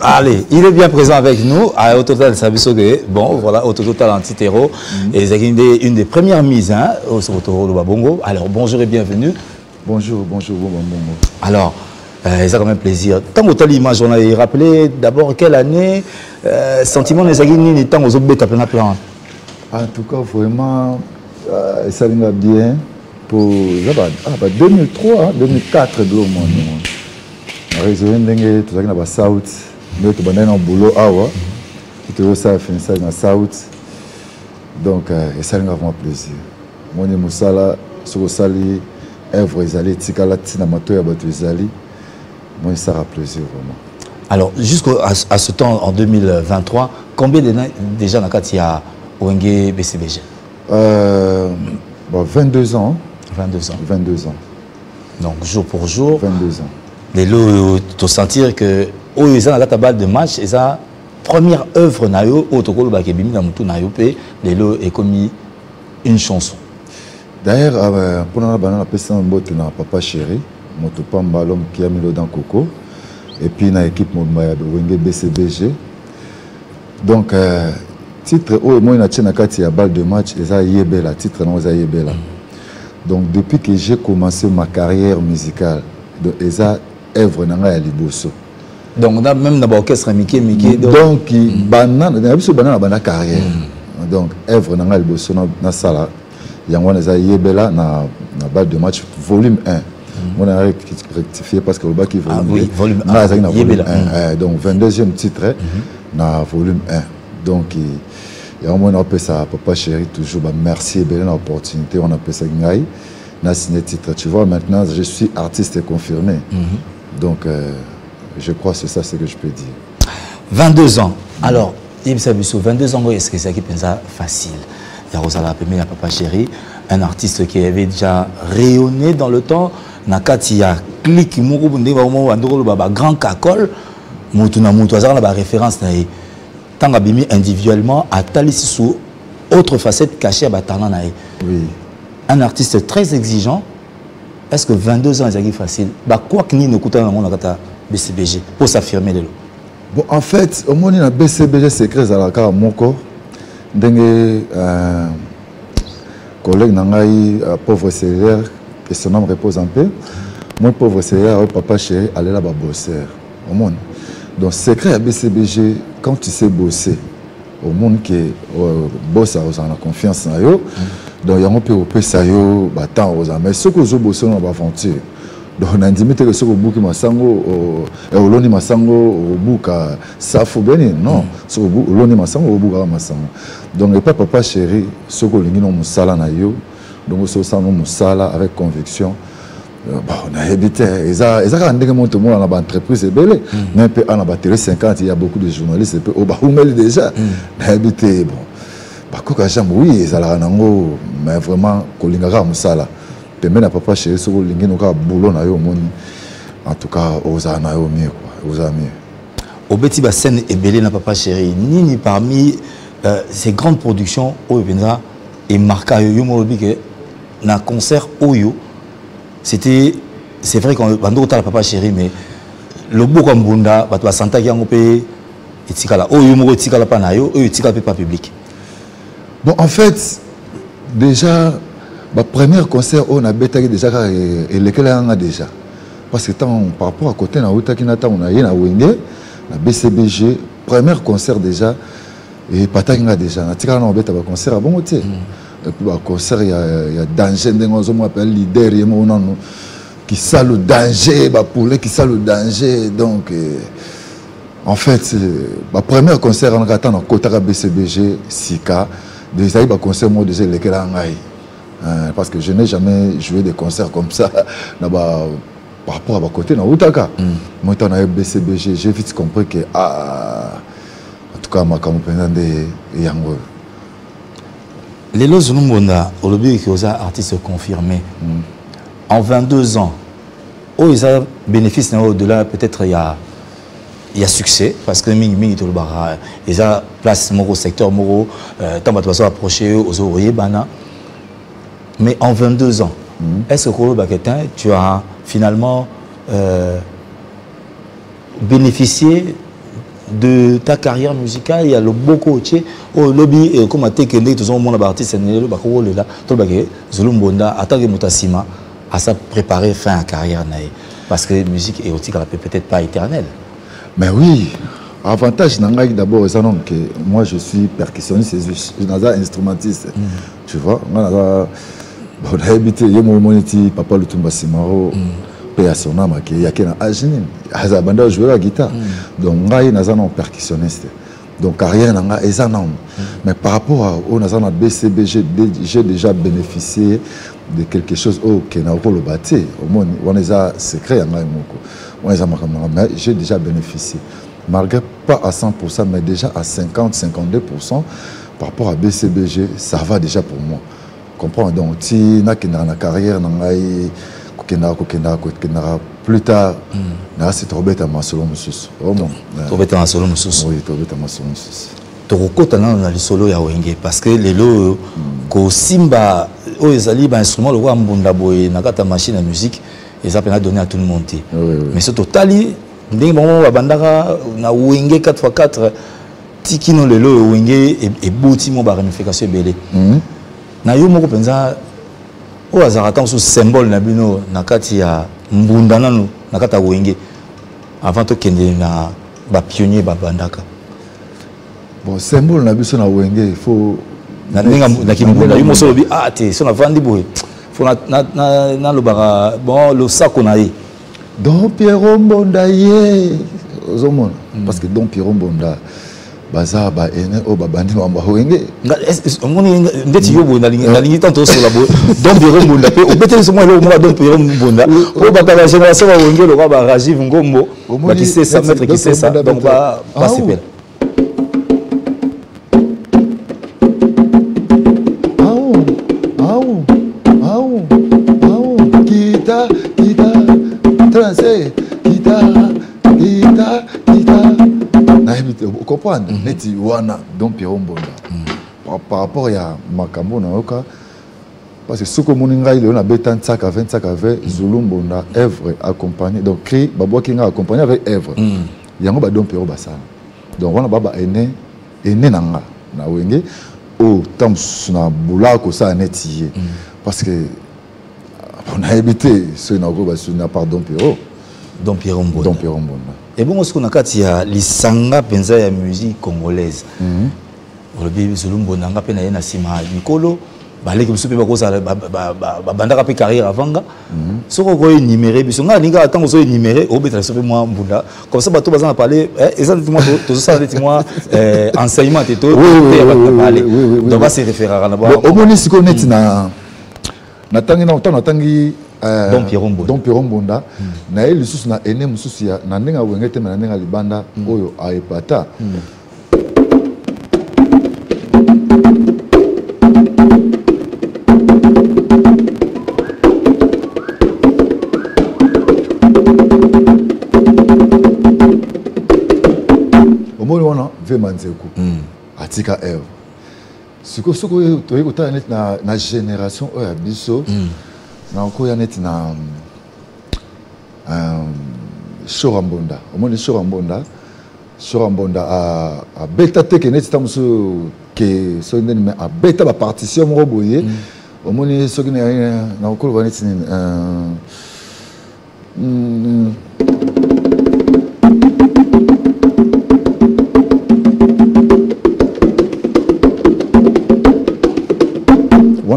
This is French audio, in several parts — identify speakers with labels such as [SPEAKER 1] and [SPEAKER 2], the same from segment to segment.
[SPEAKER 1] Allez, il est bien présent avec nous à Autotal Sabisoge. Bon, voilà, Autotal Antitero. Mm Et c'est une, une, des premières mises hein, au Sotoro Babongo. Alors, bonjour et bienvenue.
[SPEAKER 2] Bonjour, bonjour, bonjour.
[SPEAKER 1] Alors, euh, c'est quand même plaisir. Tant que l'image, on a rappelé d'abord quelle année, euh, sentiment des Aguini, tant aux autres plan?
[SPEAKER 2] En tout cas, vraiment, euh, ça va bien pour ah, bah, 2003, 2004, de l'homme. réserve ndenge tozalaki na basouth nde tobandaki na boulot awa toyosala finissage na south. Donc esalinga vraiment plaisir. Moni mosala soki osali œuvre ezali etikala ntina matoi ya bato ezali moi esala plaisir vraiment.
[SPEAKER 1] Alors jusqu'à à ce temps en 2023 combien déjà na kati ya wenge bcbg
[SPEAKER 2] euh, bon, 22 ans.
[SPEAKER 1] 22 ans.
[SPEAKER 2] 22 ans.
[SPEAKER 1] Donc jour pour jour.
[SPEAKER 2] 22 ans
[SPEAKER 1] lelo tosentir que oyo eza na kati ya balle de match eza première œuvre na yo oyo tokolobaka ebimi na motu na yo mpe lelo ekomi une chanson.
[SPEAKER 2] D'ailleurs mpona na bana napesana mbote na papa chéri moto pamba lhomme qui a milo dans coco. Et puis na équipe mobimba ya wenge bcbg donc euh, titre oyo moi natie na kati ya balle de match eza yebela. Titre nango eza yebela. Donc depuis que j'ai commencé ma carrière musicale donc eza œuvre na ngai ya liboso.
[SPEAKER 1] Donc na même na baorchestre mike mike
[SPEAKER 2] donc bana na biso bana na banda carrière. Donc œuvre na ngai ya liboso nasala yango wana eza yebela na, na balle de match volume 1 moi na rectifié parce que olobaki
[SPEAKER 1] volume
[SPEAKER 2] nga azalaki na volume 1 donc 22e titre na volume 1 donc yango moi naopesa papa chéri toujours bamerci ebele na opportunité wana apesaki ngai na signé titre tu vois maintenant je suis artiste confirmé. Mm -hmm. Donc euh, je crois que c'est ça ce que je peux dire.
[SPEAKER 1] 22 ans. Alors yebisa biso 22 ans est-ce que mpenza facile? Ya kozala pembe ya papa chéri un artiste qui avait déjà rayonné dans le temps. Na kati ya clique moko ndenge bakomo bandi koloba bagrand cacole motu na motu azalaka na baréférence na ye. Ntango abimi individuellement atali susu autre facette cachée ya batalent na ye.
[SPEAKER 2] Oui.
[SPEAKER 1] un artiste très exigeant est-ce que 22 ans ezalaki facile? Bakwaki nini okutana nango na kati ya bcbg mpo s'affirmer lelo
[SPEAKER 2] bon en fait omoni na bcbg secret ezalaka kaka moko ndenge euh, collègue na ngai uh, pauvre cellulaire que son homme repose en paix. Moi pauvre cellulaire oyo papa chéri alela babosser omoni donc secret ya bcbg quand tu sais bosser omoni ke uh, bosa ozala na confiance na yo mm. Donc yango mpe opesa yo batemps ozala mais soki ozobosa na baaventure donc nandimi te ke soki obuki masango olondi masango obuka safu beni non. Soki olondi masango obukaka masango. Donc epa papa chéri soki olingi no mosala na yo donc soki osala no mosala avec conviction bon nayebi te. Eza kaka ndenge moto omona na baentreprise ebele. Me mpe ana batele 50 ya beaucoup de journaliste mpe oyo baumeli déjà. Nayebi te bon bakoka jambe oui ezalaka nango mais vraiment kolinga kaka mosala. Pembeni na papa chéri soki olingi no kaka boulot na yo omoni en tout cas ozala na yo mieux quoi ozala mieux.
[SPEAKER 1] Obeti bascène ebele na papa chéri nini parmi euh, ces grandes productions oyo mpenza emarka yo yo molobi ke na concert oyo c'était c'est vrai qu'on bando kotala papa chéri mais loboko ya mbunda bato basantaki yango mpe etikala. Oyo yo moko etikala mpa na yo oyo etikala mpe pa public
[SPEAKER 2] bon en fait déjà bapremière concert oyo nabetaki déjà kaka elekela yanga déjà. Parce que ntango par rapport à côté nautaki na ntango naye na wenge na bcbg première concert déjà epataki nga déjà. Natikala na kobeta baconcert ya bongo te epuis baconcert ya, danger ndenge ozomona mpe leader ye moko nano kisalo danger bapoule kisalo danger. Donc eh, en fait bapremière concert wana kaka ntango nakotaka bcbg sika ezali baconcert moko déjà elekela ngai Euh, parce que je n'ai jamais joué des concerts comme ça par rapport à ma côté dans Outaka. Moi, on a BCBG, j'ai vite compris que, ah, en tout cas, ma campagne de Yango.
[SPEAKER 1] Les lots Zulumbonda, au lobby qui est artiste confirmé, en 22 ans, ils ont bénéfice au-delà, peut-être il y a il y a succès parce que mingi mingi bar ils ont place moro secteur moro tant que tu vas approcher aux oreillers bana. Mais en 22 ans, mm -hmm. est-ce que tu as finalement euh, bénéficier de ta carrière musicale? Il y a le beaucoup tu oh lobby et comme tu que les gens mon artiste c'est le bako le là tout le baké Zulumbonda attaque mutasima à sa préparer fin à carrière naïe parce que musique elle peut peut-être pas éternelle
[SPEAKER 2] mais oui avantage nangai d'abord ça non que moi je suis percussionniste je suis instrumentiste mm. tu vois moi bon habité yemo moniti papa lutumba simaro mm. mpe ya sonamaki yake na age nini aza banda jouer la guitare mm. donc ngai naza na percussionniste donc carrière na ngai eza nano mm. mais par rapport à oyo naza na bcb j'ai déjà bénéficié de quelque chose oyo ke na koloba te omoni wana eza secret ya ngai moko. Wana eza makambo nanga mais j'ai déjà bénéficié. Malgré pas à 100% mais déjà à 50 52% par rapport à bcbg ça va déjà pour moi. Comprends donc nakendaka na carrière na ngai kokendaka kokendaka kokendaka plus tard. Nakasi tokobeta masolo mosusu
[SPEAKER 1] tobeta masolo mosusu
[SPEAKER 2] tobeta masolo mosusu
[SPEAKER 1] tokokota nano na lisolo ya wenge parce que lelo oyo kosimba oyo ezali bainstrument lokola mbunda boye na kati ya machine ya musique eza mpena donné à tout le monde. Te mais so totali ndenge bango babandaka na wenge 4x4 ti kino lelo oyo wenge eboti mo baramification ebele. Na yo moko mpenza oyo azalaka ntango mosusu symbole na bino na kati ya mbunda nano na kati ya wenge avant tokende na bapionnier babandaka.
[SPEAKER 2] Bon symbole na biso na wenge il faut
[SPEAKER 1] na ndenge na kimbunda yo moso olobi ah te so navandi boye. Fo nalobaka bon losako na ye.
[SPEAKER 2] Don pierro mbonda ye. Ozomona. Parce que don pierro mbonda baza baene oyo babandi makambo awenge
[SPEAKER 1] omoni ndeti yo boye nalingi tanto osola boye. Don biro mbunda mpe obeteli somo eloko moka don biro mbunda oyo bakaka génération bawenge lokola barajive ngombo bakisesa maître kisesa donc basepela
[SPEAKER 2] nayebi te okomprendre neti wana don pierro mbonda. Par rapport ya makambo nayoka parce que soki omoni ngai lelo nabeta ntsaka ve ntsaka ve zulu mbonda œuvre accompagné. Donc cri babwaki ngai accompagné avec œuvre yango badon pierro basala. Donc wana ba baene ene na nga na wenge oyo ntan mosusu na bula kosala neti ye. Parce que nayebi te soki nakoki basusu na part don pierro
[SPEAKER 1] don pierro mbonda ebongo siko na kati ya lisanga mpenza ya musique congolaise. Olobi zulu mbonda nga mpe na ye na nsima mikolo baleki biso mpe bakozala babandaka mpe carrière avanga. Soki okoyo énuméré biso ngai alingaka ntango ozo énuméré obetala biso mpe mwa mbunda. Comme ça bato baza na parle eza neti mwa tozosala neti mwa enseignement te toya bato na parle donc base référaka na
[SPEAKER 2] omoni sikoyo neti na natangi ntango natangi
[SPEAKER 1] don pierro mbonda
[SPEAKER 2] don pierro mbonda na ye lisusu na ene mosusu na ndenge awenge te me na ndenge ya libanda oyo aepata omoni wana vema nzeku atika eve. Sikoyo soki toyei kotala neti na génération oyo ya biso nakoya neti na shora mbonda omoni shora mbonda shora mbonda abeta te ke neti ta mosusu ke soki ndeni me abeta bapartition moko boye omoni soki nakokoloba neti nini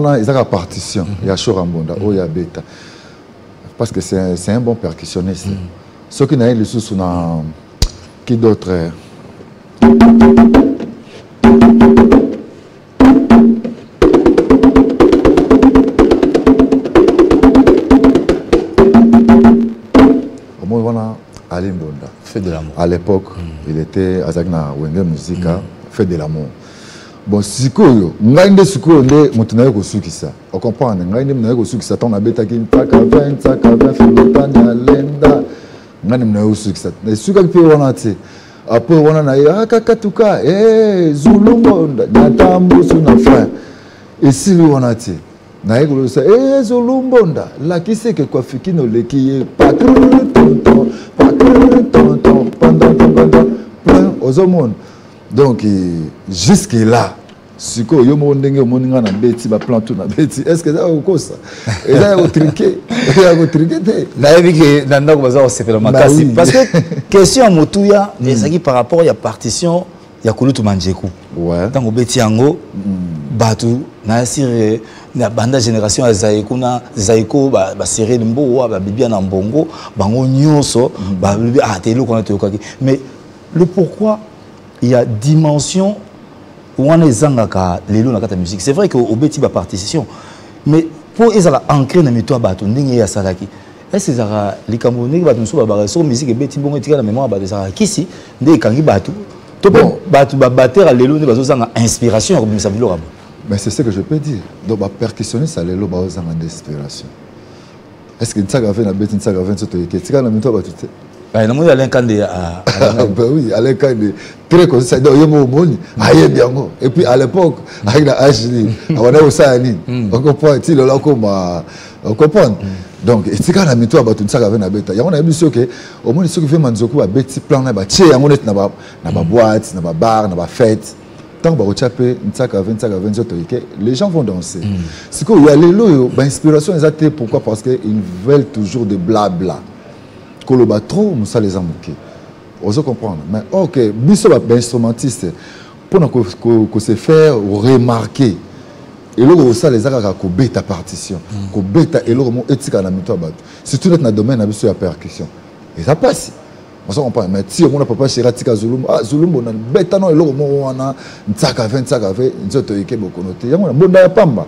[SPEAKER 2] wana eza kaka partition. Ya shora mbonda oyo abeta parce que c'est un bon percussionniste. Soki na ye lisusu na qui d'autre omoi wana ali mbonda
[SPEAKER 1] fait de l'amour.
[SPEAKER 2] À l'époque il était azalaki na wenge musika fait de l'amour bon sikoyo ngai nde sikoyo nde moto naye kosukisa. Ocomprendre ngai nde naye kosukisa ntango nabetaki ntaka ve ntaka ve filotani alenda ngai nde naye kosukisa. Esukaki mpe wana te. Apres wana na ye akakatuka e zulungonda natambusu na fin esili wana te. Naye kolobisa e zulumbonda lakisi eke kwafiki noleki ye. Pakr tonton pakr tonton banda plein ozomona donc jusque là sikoyo yo moko ndenge omoni nga na beti baplan tout na beti est ce que eza ya kokosa eza ya kotrike ya kotrike te
[SPEAKER 1] nayebi ke na ndako baza kosepela makasi
[SPEAKER 2] oui.
[SPEAKER 1] parce que question ya motuya ezalaki par rapport ya partition ya kolutuma njeku ntango obeti yango bato nayasire na banda génération ya zaeko na zaeko baserele mbowa babibia na mbongo bango nyonso balobi ah te eloko wana toyokaki mais le pourquoi il y a dimension lelo na kati ya musique. C'est vrai que obeti bapartition mais mpo ezala ancré na mito ya bato ndenge ye asalaki est ezalaka likambo ndenge bato mosusu babaka soko musique ebeti bongo etika na mémoire ya bato ezalaka kisi nde ekangi bato to mpe bato babatera lelo nde bazozanga inspiration ya kobimisa biloko
[SPEAKER 2] mais c'est ce que je peux dire. Donc bapercussionniste nde inspiration est ce que ntiaka ve na beti ntiaka ve nso toyeke etika na mito ya bato te
[SPEAKER 1] namoni alain kande
[SPEAKER 2] ben oui alain kande très conscient donc ye mo omoni ayebi yango et puis à l'époque ayaki na age nini abandaki kosala nini ocomprendre ti lelo akoma ocomprendre donc etika na mito ya bato ntisaka ve na beta yango nayebi biso ke omoni soki ve manzoku babeti plan na batie yango neti na baboite na babar na bafete ntango bakotia mpe ntiaka ve ntiaka ve nzoto eke les gens vont danser. Sikoyo ya lelo oyo bainspiration eza te pourquoi? Parce que ils veulent toujours de blabla koloba trop mosala eza moke ozo comprendre. Mais ok biso bainstrumentiste mpona kose faire remarquer. Eloko kosala eza kaka kobeta partition kobeta eloko mo etikala na mito ya bato surtout neti na domaine na biso ya percussion. Eza mpasi ozo comprendre mais ti omona papa chéri atika zulumbu ah zulumbu na betano eloko moko wana ntiaka ve ntiaka ve nzoto eke bokono te yango na mbonda ya pamba.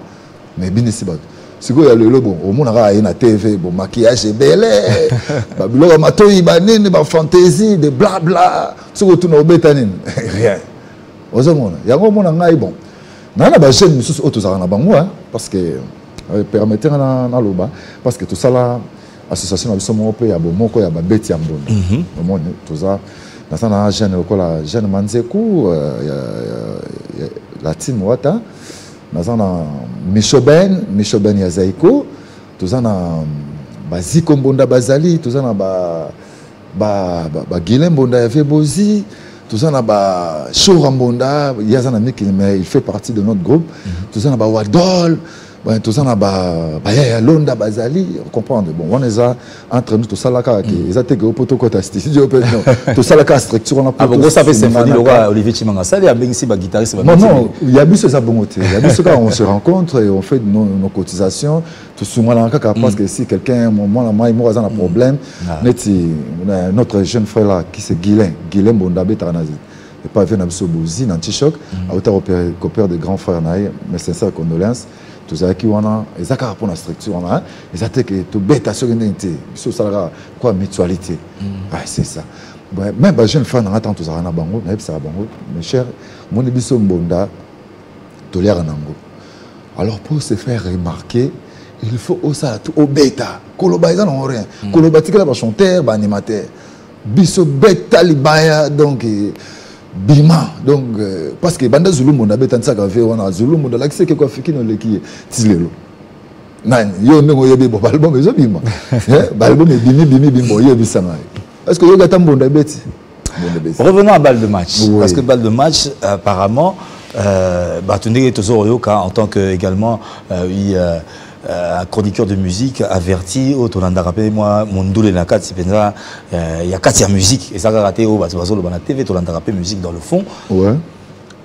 [SPEAKER 2] Mais ebinisi bato sikoyo ya lelo bon omonaka aye na tv bon maquillage ebele babiloko matoyi banini bafantaisie de blabla soki otuna obeta nini rien. Ozomona yango omona ngai bon. Naa na bajeune misusu oyo tozalaka na bango parce que permettez nga naloba parce que tosala association na biso moko mpe ya bomoko ya babeti ya mbondo omoni toza naza na jeune lokola jeune manzeku latine wata naza na michoben michoben ya zaiko toza na baziko mbonda bazali toza na bagile mbonda ya vebozi toza na bashora mbonda ye aza na mikili mais il fait partie de notre groupe. Toza na bawadol toza na bayaya londa bazali comprendre bon wana eza entre nous tosalaka ke eza te ke opo tokɔta studio mpe non. Tosalaka structure wana
[SPEAKER 1] abokosa mpe symphonie lokola olivier chimanga. Asali abengisi baguitariste
[SPEAKER 2] non non ya biso eza bongo te ya biso kaka on se rencontre et on fait nos, nos cotisations tosunganaka kaka parce que si quelqu'un mwana mai moko aza na problème. Neti notre jeune frère là qui c'est guilin. Guilin bonda abetaka na epave na biso bozi na antichoc auta coopère de grand frère na ye mais sincère condoléance tozalaki wana eza kaka mpona structure wana eza te ke tobeta soki ndenge te biso osalaka kwa mutualité. C'est ça. Même bajeune frère nanga ntango tozalaka na bango nayebisaka bango mes cher moni biso mbonda toliaka nango alors pour se faire remarquer il faut osala tu obeta. Koloba eza nango rien. Koloba tikela bachanteur baanimateur biso beta libaya donc bima. Donc euh, parce que banda zulumbu nabetanisaka ve wana. Zulumbu alakisi eke koafiki noleki ye ti lelo. Nani? Yo ndenge oyebi bo baalbum ezobima baalbum ebimi bimi bimi oyebisanga est ce que oyoki ata mbondo ebeti
[SPEAKER 1] revenons à balle de match. Oui. parce que balle de match apparemment euh, bato ndenge tozo oyoka en tant que également euh, oui, euh, un chroniqueur de musique averti oyo tolandaka mpe mwa mondule na kati mpenza ya kati ya musique. Ezalaka te oyo bato bazoloba na tv tolandaka mpe musique dans le fond.
[SPEAKER 2] Ouais.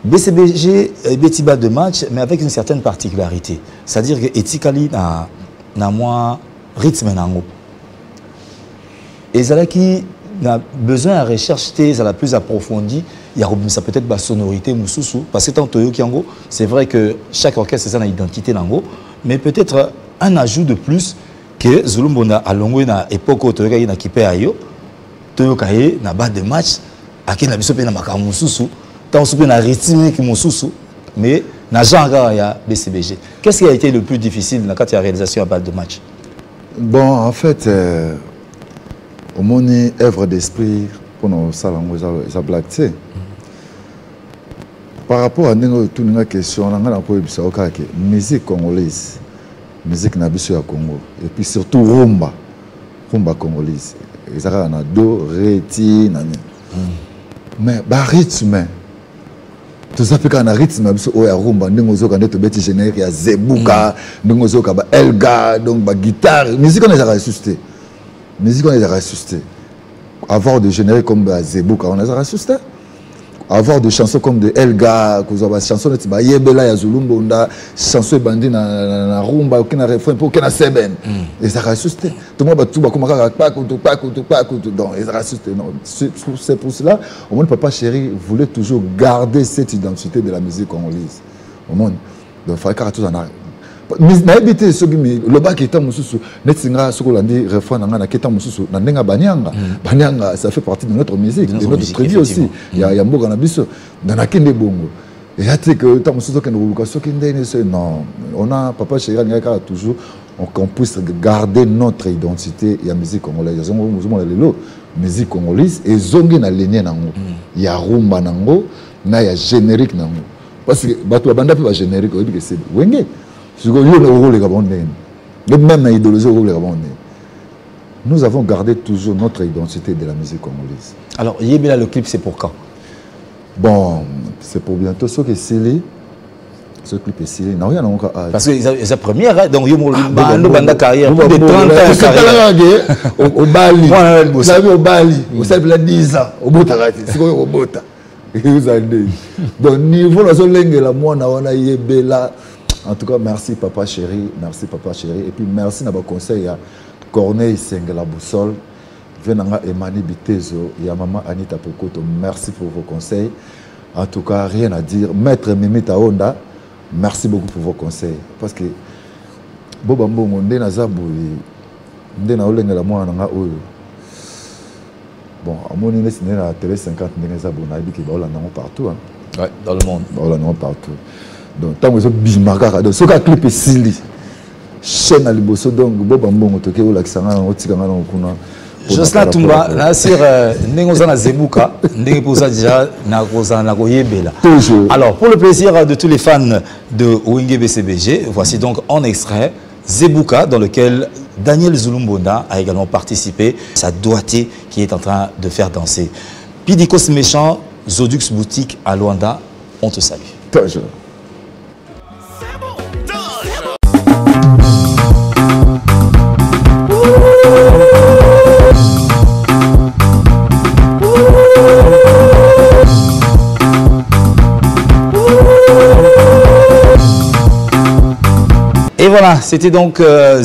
[SPEAKER 1] bcbg ebeti bal de match mais avec une certaine particularité. C'est à dire que etikali na, na mwa rythme na yango ezalaki na besoin ya recherche te ezala plus approfondie ya kobimisa peut-être basonorité mosusu parce que tant toyoki yango c'est vrai que chaque orchestre eza na identité nango mais peut-être un ajout de plus que zulumbonda alongwe na époque oyo toyokaki na kipe ya yo toyoka ye na bas de match akei na biso mpe na makambo mosusu ntango so mpe na rythmique mosusu mais na genre ya bcbg qu'est-ce qui a été le plus difficile kati ya réalisation ya bas de match?
[SPEAKER 2] Bon en fait euh, omoni œuvre d'esprit osala yango eza blague te par rapport à ndenge oyo tuninga question na ngai na koyebisa yo kaka ke musique congolaise musique na biso ya congo. Et puis surtout rumba rumba congolaise. Eza kaka na do re ti na nini mais barythme toza mpe kaka na rythme na biso oyo ya rumba. Ndenge ozoyoka nde tobeti générique ya zebuka ndenge ozoyoka baelga donc baguitare musique wana ezalaka lisusu te musique wana ezalaka lisusu te avoir de générique comme ya zebuka wana ezalaka lisusu te avoir de chansons comme de elga kozwa bachanson neti bayebela ya zulumbonda chanson ebandi na, na, na rumba oke na refrain mpo oke na seben ezalaka lisusu te tomoi batu bakoma kaka pakutu pakutu pakutu donc ezalaka lisusu te non c'est c'est pour cela omoni papa chéri voulait toujours garder cette identité de la musique congolaise omoni donc fallait kaka tozala na nayebi te soki lobaki ntan mosusu neti nga soki olandi refrain na ngai nake ntan mosusu na ndenge ya banianga banianga ça fait partie de notre musique de notre tribu aussi. ya mboka na biso. Na nakende bongo. Eya te ke ntan mosusu okende koluka soki ndeni so non. On a papa chéri alingai kaka toujours qu'on puisse garder notre identité ya musique congolaise. Ozomona lelo musique congolaise ezongi na linie nango. Ya rumba nango na ya générique nango. Parce que bato babanda mpe bagénérique oyebi ke se wenge sikoyo yo okoleka bango ndenge et même na idéologie okoleka bango ndenge nous avons gardé toujours notre identité de la musique congolaise
[SPEAKER 1] alors yebela le clip c'est pour quand
[SPEAKER 2] bon c'est pour bientôt soki esili ce clip esili nango ka
[SPEAKER 1] parce que eza première hein, donc yo bando banda carrière plus de 30 ans
[SPEAKER 2] carrière obali nabi obali osali mpela 10 ans obotaka te sikoyo obota eza nde donc niveau nazolengela mwana wana yebela En tout cas, merci papa chéri, merci papa chéri. Et puis merci d'avoir conseil à Corneille Sengela Boussol, Venanga Emani Bitezo, et à maman Anita Pokoto. Merci pour vos conseils. En tout cas, rien à dire. Maître Mimi Taonda, merci beaucoup pour vos conseils. Parce que Boba Mbongo, nde naza boye, nde na olengela mwana nanga oyo. Bon, amoni nesi nde na télé 50 ndenge eza boye nayebi ke baolanda yango partout. Hein.
[SPEAKER 1] Ouais, dans le monde.
[SPEAKER 2] Baolanda yango partout. Donc ntango ezobima kaka donc soki aclip esili chaîne na liboso donc boba mbongo toke olakisa nga nango tika nga nango kuna
[SPEAKER 1] jocelyn tumba nasir ndenge oza na zebuka ndenge mpe oza déjà na koyebela alors pour le plaisir de tous les fans de wenge bcbg voici donc en extrait zebuka dans lequel daniel zulumbonda a également participé sa doigté qui est en train de faire danser. Pidikos méchant zodux boutique à luanda on te salue.
[SPEAKER 2] Toujours
[SPEAKER 1] voilà, c'était donc euh,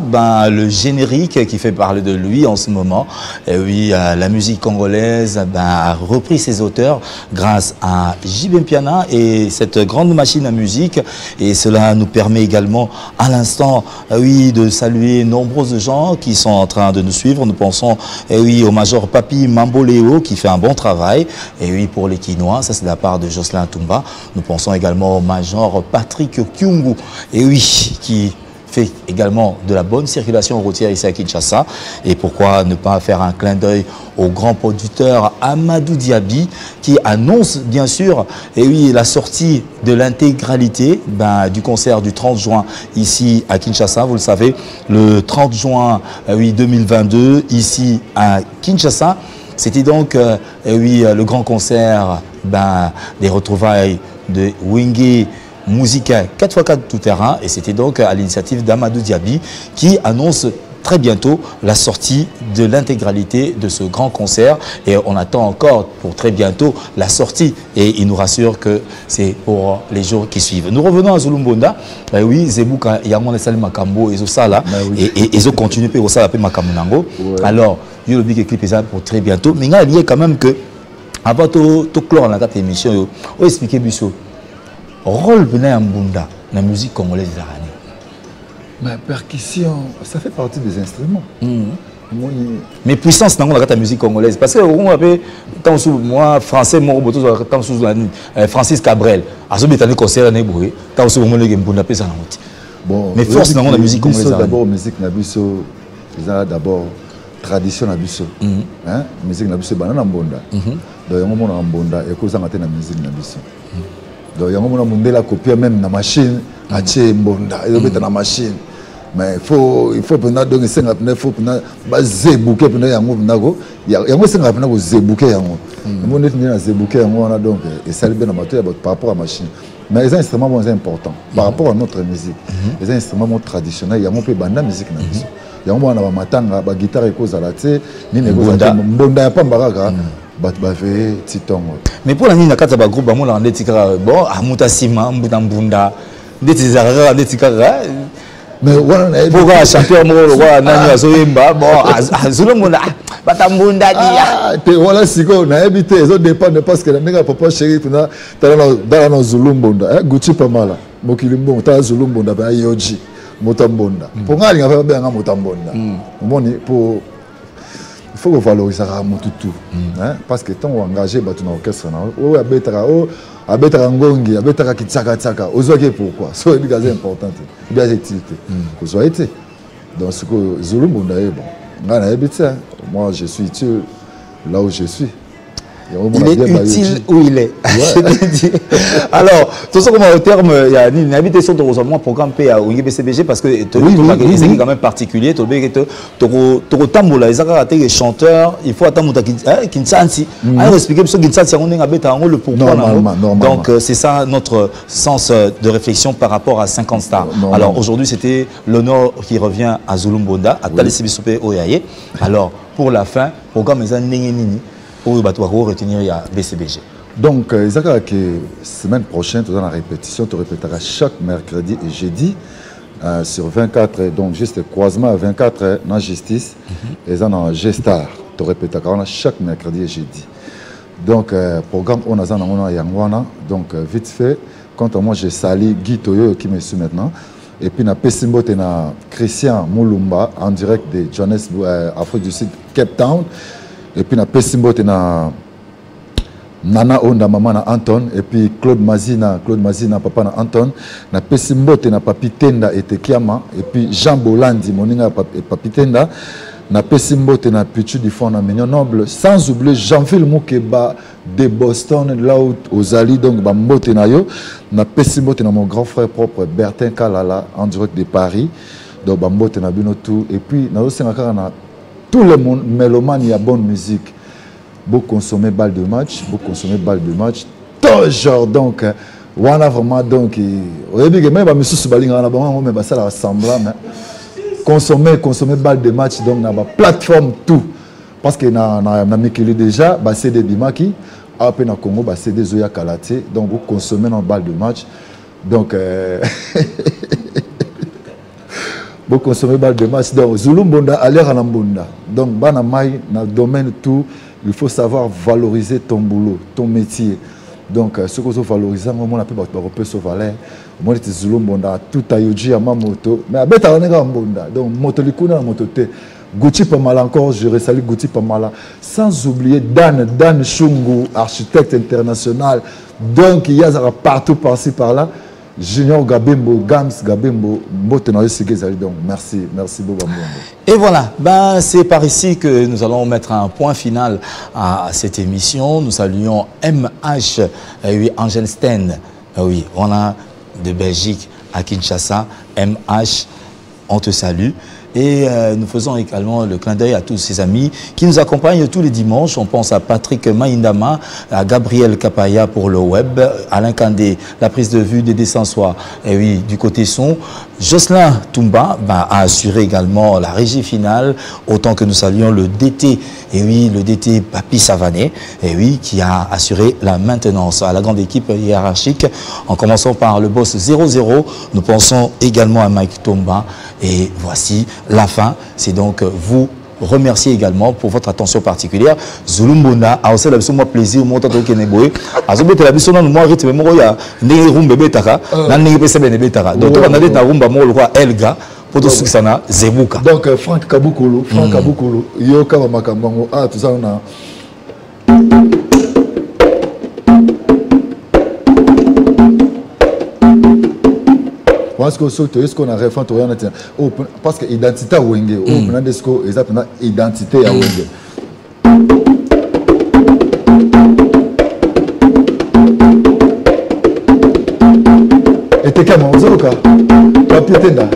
[SPEAKER 1] ben, le générique qui fait parler de lui en ce moment. Et oui, euh, la musique congolaise ben, a repris ses auteurs grâce à Jibem Piana et cette grande machine à musique. Et cela nous permet également à l'instant euh, oui, de saluer nombreux gens qui sont en train de nous suivre. Nous pensons eh oui, au major Papi Mamboléo qui fait un bon travail. Et oui, pour les Quinois, ça c'est la part de Jocelyn Toumba. Nous pensons également au major Patrick Kyungu. Et oui, qui fait également de la bonne circulation routière ici à Kinshasa. Et pourquoi ne pas faire un clin d'œil au grand producteur Amadou Diaby qui annonce bien sûr et oui, la sortie de l'intégralité ben, du concert du 30 juin ici à Kinshasa. Vous le savez, le 30 juin oui, 2022 ici à Kinshasa. C'était donc euh, oui, le grand concert ben, des retrouvailles de Wingé Musique 4x4 tout terrain et c'était donc à l'initiative d'Amadou Diaby qui annonce très bientôt la sortie de l'intégralité de ce grand concert et on attend encore pour très bientôt la sortie et il nous rassure que c'est pour les jours qui suivent. Nous revenons à Zulumbonda. Ben oui, Zebuka Yamon Sali Makambo et Zosala et ils ont continué pour ça après Makamunango. Alors, il y a le big clip pour très bientôt. Mais il y a quand même que avant de clore dans cette émission, on expliquer Bissot. Rôle ya mbunda na musique congolaise nini
[SPEAKER 2] mais percussion ça fait partie des instruments.
[SPEAKER 1] Moni... mais puissance kati ya musique congolaise. Parce que okonga mpe ntango mosusu mwa français bo tozwaka ntango mosusu na nini francis cabrel azobetani concert ane boye ntango mosusu omoneke mbunda apesa nango te
[SPEAKER 2] bon
[SPEAKER 1] mais force nango na musique congolaise
[SPEAKER 2] d'abord musique na biso eza d'abord tradition na biso. Musique na biso ebanda na mbonda donc yango monaka mbonda ekozanga te na musique na biso donc yango mona mondele akopia même na machine atie mbonda ezobeta na machine. Mais faut il faut mpena donc esenga mpena faut mpena bazebuke mpena yango mpena ko yango esengaka mpena kozebuke yango. Yango neti nde na zebuke yango wana donc esali mpe na bato ya bato par rapport à machine. Mais eza instrument moko eza important. Par rapport à notre musique eza instrument moko traditionnel yango mpe banda musique na biso. Yango wana na bamatanga bagitare ekozala te nini ekozala te mbonda ya pamba kaka bato baveye ti ntongo
[SPEAKER 1] mais mpo na nini na kati ya bagroupe bamonaka ndeti kaka bon amuta nsima mbuta mbunda ndeti ezalaka kaka ndeti kaka mpo kaka champion moko lokola nani azoyemba bon azolomona batambunda
[SPEAKER 2] te wana sikoyo nayebi te ezodépendre parce que na ndenge ya papa sheri mpena tala na zulu mbonda guti pamala mokili mbongo tala zulu mbonda mpe ayoji moto mbonda mpo ngai alinga mpe babenganga moto mbonda omoni mpo il faut kovalorisaka motu tu parce que ntango engagé bato na orchestre na oyo abetaka oyo abetaka ngongi abetaka kitiakatiaka ozwaki pourquoi so oyebi kaza important te ebi aza etili te kozwa ye te donc sikoyo zulu mbonda ye bon. Ngai nayebi te moi je suis utile là où je suis
[SPEAKER 1] il est utile où il est. Alors tozo koma au terme ya nini nayebi te so tokozwa mwa programme mpe ya ongi bcbg parce que ezalaki quand même particulier tolobeki te tokotambola eza kaka te ke chanteur. Il faut ata moto kinsansi. Aexplike biso kinsansi yango ndenge abetaka yango le pourquoi donc c'est ça notre sens de réflexion par rapport à 50 stars. Alors aujourd'hui c'était l'honneur qui revient à Zulu Mbonda atalisi biso mpe oyo aye alors pour la fin programme eza ndenge nini oyo bato bakoki retenir ya bcbg
[SPEAKER 2] donc eza kaka ke semaine prochaine toza na répétition torépétaka chaque mercredi et jeudi euh, sur 24 donc juste croisement à 24 na justice eza na gestar torépétaka wana chaque mercredi et jeudi. Donc euh, programme oyo naza nango na yango wana donc euh, vite fait quant à moi je sali guy toyo qui me suit maintenant. Et puis napesi mbote na christian mulumba en direct de johannesburg euh, afrique du sud cape town et puis napesi mbote na nana mama na anton. Et puis claude mazina claude mazina papa na anton. Napesi mbote na papi tenda etekiama et puis jean bolandi moninga papi tenda. Napesi mbote na du fond na mignon noble. Sans oublier jeanville mokeba de boston là où ozali donc na yo. Napesi mbote na mon grand frère propre bertin kalala en de paris. Donc bambote na bino tout. Et puis nazosenga kaka na le monde mélomane ya bonne musique. Beau consommer balle de match beau consommer balle de match. Toujours donc wana vraiment donc oyebi ke même bamisusu balingaka na bango yango me basalaka semblant mais consommer consommer balle de match donc na baplateforme tout. Parce que na, na, mikili déjà bacd bimaki. Awa mpe na congo bacd ezoya kala te donc oconsommer na balle de match. Donc euh, boconsommer balle de match. Donc zulu mbonda alera na donc bana mai na domaine tout il faut savoir valoriser ton boulot ton métier. Donc soki ozovalorize yango omona mpe bato bakopesa valeur omoni ti zulu mbonda tuta yoji ya mais ndenge ya mbonda. Donc moto moto te guti pamala encore je resali guti pamala. Sans oublier dan dan shungu architecte international. Donc ye azalaka partout par-ci par-là Junior Gabembo, Gams Gabembo, donc merci, merci beaucoup.
[SPEAKER 1] Et voilà, ben, c'est par ici que nous allons mettre un point final à cette émission. Nous saluons MH, eh oui, Angelstein, eh oui, on a de Belgique à Kinshasa, MH, on te salue. Et euh, nous faisons également le clin d'œil à tous ces amis qui nous accompagnent tous les dimanches. On pense à Patrick Maïndama, à Gabriel Kapaya pour le web, Alain Kandé, la prise de vue des Descensois, et oui, du côté son. Jocelyn Toumba bah, a assuré également la régie finale, autant que nous saluons le DT, et oui, le DT Papi Savané, et oui, qui a assuré la maintenance à la grande équipe hiérarchique, en commençant par le boss 0-0. Nous pensons également à Mike Tomba, et voici la fin. C'est donc vous remercier également pour votre attention particulière. Zulumbona a aussi la moi plaisir moi neboy. Azobe la biso na moi rythme moko ya ndenge rumba betaka na ndenge pesa bene betaka. Donc on a dit na rumba moko kwa Elga pour tout ce qui sana Zebuka.
[SPEAKER 2] Donc Franck Kabukulu, Franck Kabukulu, yo kama makambango ah tout ça parce que soki toyei sikoyo na refan toya neti parce que identité ya wenge. Oyo mpena nde sikoyo eza mpena identité ya wenge. Etekama ozoloka papie tenda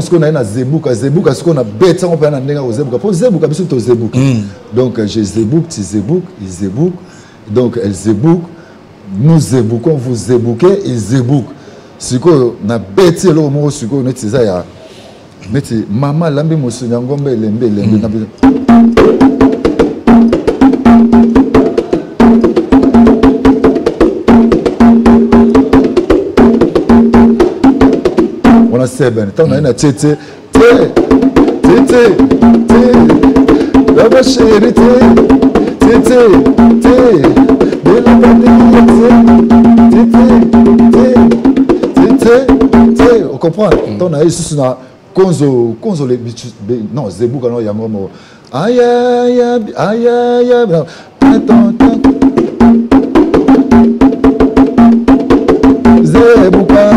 [SPEAKER 2] sikoyo naye na zebuka. Zebuka sikoyo na beti yango mpe na ndenge ya kozebuka mpo zebuka. Biso tozebuka donc je zebouk tu zebouk il zebouk donc elle zebouk nous zeboukons vous zebouquez il zebouk sikoyo nabeti eloko moko sikoyo neti eza ya neti mama alambi mosuni yango mbe elembe elembe mm. wana sebene ntango naye na tie te te te te te. Labasheri te te te tie ocomprendre ntango naye lisusu na konzo konzo le non zebuka no yango moko ayaya ayaya zebuka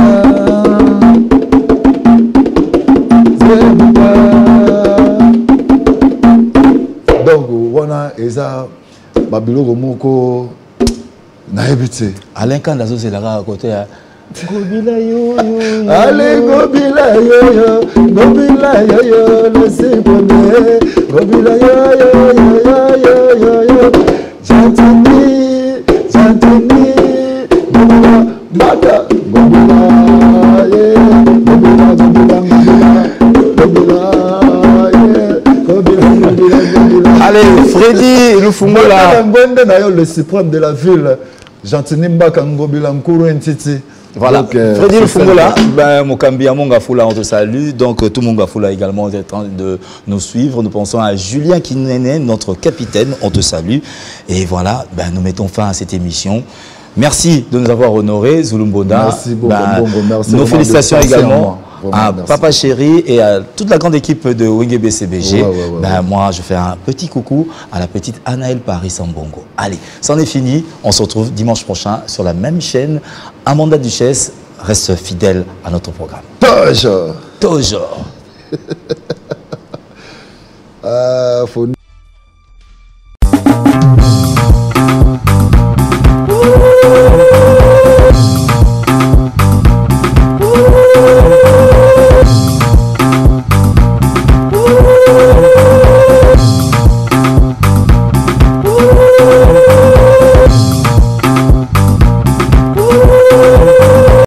[SPEAKER 2] donc wana eza babiloko moko nayebi te
[SPEAKER 1] alain kanda azozelaka kote ya
[SPEAKER 2] gobila yoyo ale gobila yoyo gobila yoyo lesibone gobila yoyoyoyoyoyo jantini jantini gobila mata gobila ye gobila gobila gobila gobila ye gobila gobila gobila.
[SPEAKER 1] Allez freddy lufungola
[SPEAKER 2] ngwende na yo le suprême de la ville. Jantini mbaka ngobila nkuru entiti
[SPEAKER 1] Voilà,
[SPEAKER 2] Donc, euh,
[SPEAKER 1] Freddy
[SPEAKER 2] ça.
[SPEAKER 1] ben, Mokambi Amonga Foula, on te salue. Donc, euh, tout Monga Foula également est en train de nous suivre. Nous pensons à Julien Kinene, notre capitaine, on te salue. Et voilà, ben, nous mettons fin à cette émission. Merci de nous avoir honorés, Zulumbonda.
[SPEAKER 2] Merci, Bongo,
[SPEAKER 1] Ben,
[SPEAKER 2] Bongo, merci
[SPEAKER 1] Nos félicitations également à
[SPEAKER 2] merci.
[SPEAKER 1] Papa Chéri et à toute la grande équipe de Wenge BCBG.
[SPEAKER 2] Ouais, ouais, ouais,
[SPEAKER 1] Ben, moi, je fais un petit coucou à la petite Anaël Paris Sambongo. Allez, c'en est fini. On se retrouve dimanche prochain sur la même chaîne. Amanda Duchesse reste fidèle à notre programme.
[SPEAKER 2] Toujours.
[SPEAKER 1] Toujours.
[SPEAKER 2] Ah, faut